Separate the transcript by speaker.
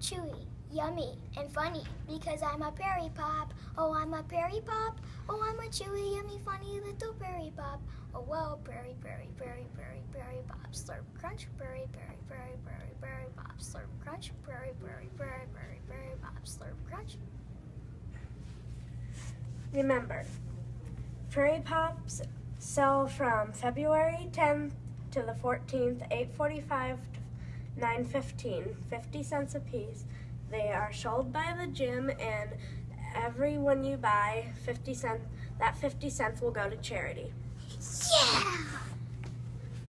Speaker 1: chewy, yummy, and funny because I'm a berry pop. Oh, I'm a berry pop. Oh, I'm a chewy, yummy, funny little berry pop. Oh, well, berry, berry, berry, berry, berry pop. Slurp, crunch, berry, berry, berry, berry, berry pop. Slurp, crunch, berry, berry, berry, berry, berry pop. Slurp, crunch.
Speaker 2: Remember, Prairie Pops sell from February 10th to the 14th, 8:45 to 9:15, 50 cents a piece. They are sold by the gym, and every one you buy, 50 cents. That 50 cents will go to charity.